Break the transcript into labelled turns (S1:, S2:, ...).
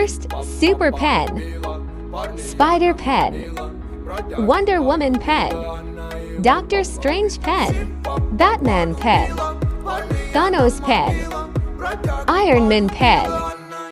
S1: First, Super Pen, Spider Pen, Wonder Woman Pen, Doctor Strange Pen, Batman Pen, Thanos Pen, Iron Man Pen,